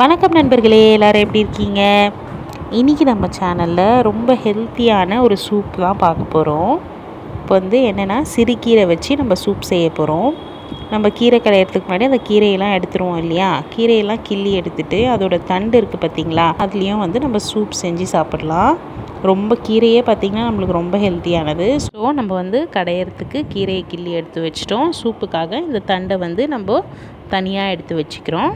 வணக்கம் நண்பர்களே எல்லோரும் எப்படி இருக்கீங்க? இன்றைக்கி நம்ம சேனலில் ரொம்ப ஹெல்த்தியான ஒரு சூப் தான் பார்க்க போகிறோம் இப்போ வந்து என்னென்னா சிறுகீரை வச்சு நம்ம சூப் செய்ய போகிறோம் நம்ம கீரை கடையிறதுக்கு முன்னாடி அந்த கீரையெல்லாம் எடுத்துருவோம் இல்லையா? கீரையெல்லாம் கிள்ளி எடுத்துட்டு அதோட தண்டு இருக்குது பார்த்தீங்களா? அதுலேயும் வந்து நம்ம சூப் செஞ்சு சாப்பிடலாம். ரொம்ப கீரையே பார்த்திங்கன்னா நம்மளுக்கு ரொம்ப ஹெல்த்தியானது ஸோ நம்ம வந்து கடையிறதுக்கு கீரையை கிள்ளி எடுத்து வச்சிட்டோம். சூப்புக்காக இந்த தண்டை வந்து நம்ம தனியாக எடுத்து வச்சுக்கிறோம்.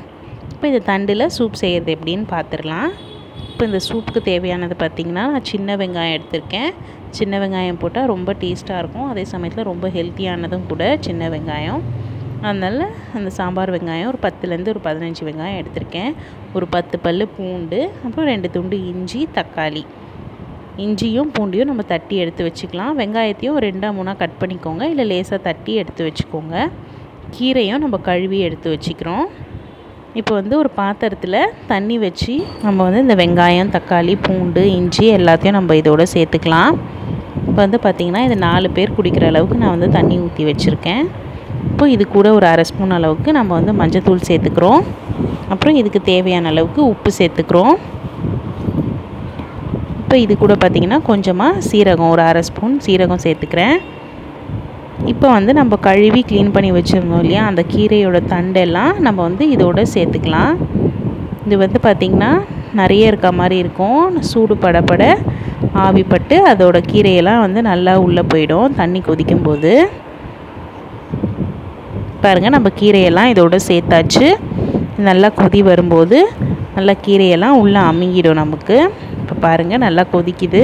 இப்போ இந்த தண்டில் சூப் செய்கிறது எப்படின்னு பார்த்துடலாம். இப்போ இந்த சூப்புக்கு தேவையானது பார்த்திங்கன்னா நான் சின்ன வெங்காயம் எடுத்திருக்கேன். சின்ன வெங்காயம் போட்டால் ரொம்ப டேஸ்ட்டாக இருக்கும். அதே சமயத்தில் ரொம்ப ஹெல்த்தியானதும் கூட சின்ன வெங்காயம். அதனால் அந்த சாம்பார் வெங்காயம் ஒரு பத்துலேருந்து ஒரு பதினஞ்சு வெங்காயம் எடுத்திருக்கேன். ஒரு பத்து பல் பூண்டு அப்புறம் ரெண்டு துண்டு இஞ்சி தக்காளி. இஞ்சியும் பூண்டையும் நம்ம தட்டி எடுத்து வச்சுக்கலாம். வெங்காயத்தையும் ரெண்டாக மூணாக கட் பண்ணிக்கோங்க. இல்லை லேசாக தட்டி எடுத்து வச்சுக்கோங்க. கீரையும் நம்ம கழுவி எடுத்து வச்சுக்கிறோம். இப்போ வந்து ஒரு பாத்திரத்தில் தண்ணி வச்சு நம்ம வந்து இந்த வெங்காயம் தக்காளி பூண்டு இஞ்சி எல்லாத்தையும் நம்ம இதோடு சேர்த்துக்கலாம். இப்போ வந்து பார்த்திங்கன்னா இது நாலு பேர் குடிக்கிற அளவுக்கு நான் வந்து தண்ணி ஊற்றி வச்சுருக்கேன். இப்போ இது கூட ஒரு அரை ஸ்பூன் அளவுக்கு நம்ம வந்து மஞ்சத்தூள் சேர்த்துக்கிறோம். அப்புறம் இதுக்கு தேவையான அளவுக்கு உப்பு சேர்த்துக்கிறோம். இப்போ இது கூட பார்த்திங்கன்னா கொஞ்சமாக சீரகம் ஒரு அரை ஸ்பூன் சீரகம் சேர்த்துக்கிறேன். இப்போ வந்து நம்ம கழுவி க்ளீன் பண்ணி வச்சுருந்தோம் இல்லையா? அந்த கீரையோட தண்டெல்லாம் நம்ம வந்து இதோட சேர்த்துக்கலாம். இது வந்து பார்த்திங்கன்னா நிறைய இருக்க மாதிரி இருக்கும். சூடு படப்பட ஆவிப்பட்டு அதோட கீரையெல்லாம் வந்து நல்லா உள்ளே போயிடும் தண்ணி கொதிக்கும் போது பாருங்கள் நம்ம கீரையெல்லாம் இதோட சேர்த்தாச்சு. நல்லா கொதி வரும்போது நல்லா கீரையெல்லாம் உள்ளே அமுங்கிடும் நமக்கு. இப்போ பாருங்கள் நல்லா கொதிக்குது.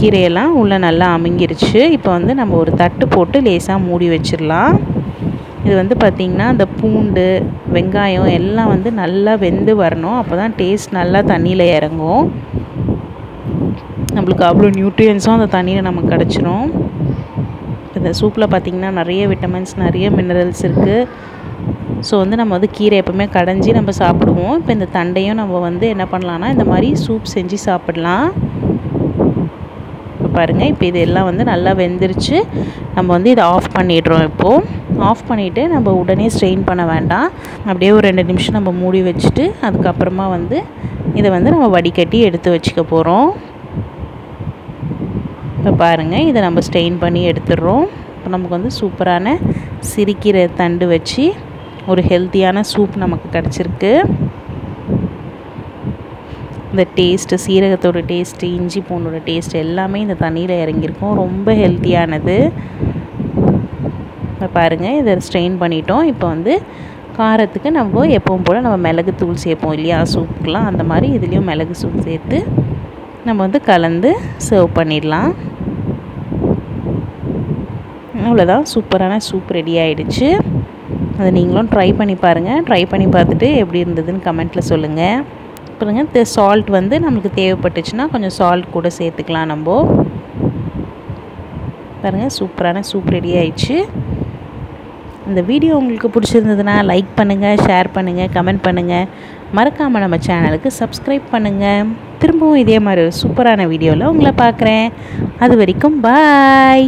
கீரையெல்லாம் உள்ளே நல்லா அமுங்கிருச்சு. இப்போ வந்து நம்ம ஒரு தட்டு போட்டு லேசாக மூடி வச்சிடலாம். இது வந்து பார்த்திங்கன்னா அந்த பூண்டு வெங்காயம் எல்லாம் வந்து நல்லா வெந்து வரணும். அப்போ தான் டேஸ்ட் நல்லா தண்ணியில் இறங்கும். நம்மளுக்கு அவ்வளோ நியூட்ரியன்ஸும் அந்த தண்ணியில் நமக்கு கிடச்சிரும். இந்த சூப்பில் பார்த்திங்கன்னா நிறைய விட்டமின்ஸ் நிறைய மினரல்ஸ் இருக்குது ஸோ வந்து நம்ம வந்து கீரை எப்போவுமே கடைஞ்சி நம்ம சாப்பிடுவோம். இப்போ இந்த தண்டையும் நம்ம வந்து என்ன பண்ணலான்னா இந்த மாதிரி சூப் செஞ்சு சாப்பிடலாம். பாருங்கள் இப்போ இது எல்லாம் வந்து நல்லா வெந்துருச்சு. நம்ம வந்து இதை ஆஃப் பண்ணிடுறோம் இப்போது ஆஃப் பண்ணிவிட்டு நம்ம உடனே ஸ்ட்ரெயின் பண்ண வேண்டாம். அப்படியே ஒரு ரெண்டு நிமிஷம் நம்ம மூடி வச்சுட்டு அதுக்கப்புறமா வந்து இதை வந்து நம்ம வடிகட்டி எடுத்து வச்சுக்க போகிறோம் இப்போ பாருங்கள் இதை நம்ம ஸ்ட்ரெயின் பண்ணி எடுத்துடுறோம். இப்போ நமக்கு வந்து சூப்பரான சிரிக்கிற தண்டு வச்சு ஒரு ஹெல்த்தியான சூப் நமக்கு கிடச்சிருக்கு. இந்த டேஸ்ட்டு சீரகத்தோட டேஸ்ட்டு இஞ்சி பூண்டோட டேஸ்ட் எல்லாமே இந்த தண்ணியில் இறங்கியிருக்கும். ரொம்ப ஹெல்த்தியானது இப்போ பாருங்கள் இதை ஸ்ட்ரெயின் பண்ணிட்டோம். இப்போ வந்து காரத்துக்கு நம்ம எப்பவும் போல் நம்ம மிளகு தூள் சேர்ப்போம் இல்லையா? சூப்புக்கெலாம் அந்த மாதிரி இதுலேயும் மிளகு சூப் சேர்த்து நம்ம வந்து கலந்து சர்வ் பண்ணிடலாம். அவ்வளோதான் சூப்பரான சூப் ரெடி ஆகிடுச்சு அதை நீங்களும் ட்ரை பண்ணி பாருங்கள் ட்ரை பண்ணி பார்த்துட்டு எப்படி இருந்ததுன்னு கமெண்ட்டில் சொல்லுங்கள் பாருங்க இந்த சால்ட் வந்து நம்மளுக்கு தேவைப்பட்டுச்சுன்னா கொஞ்சம் சால்ட் கூட சேர்த்துக்கலாம் நம்ம. பாருங்கள் சூப்பரான சூப் ரெடி ஆயிடுச்சு. இந்த வீடியோ உங்களுக்கு பிடிச்சிருந்ததுன்னா லைக் பண்ணுங்கள் ஷேர் பண்ணுங்கள் கமெண்ட் பண்ணுங்கள் மறக்காமல் நம்ம சேனலுக்கு சப்ஸ்கிரைப் பண்ணுங்கள் திரும்பவும் இதே மாதிரி ஒரு சூப்பரான வீடியோவில் உங்களை பார்க்குறேன். அது வரைக்கும் பாய்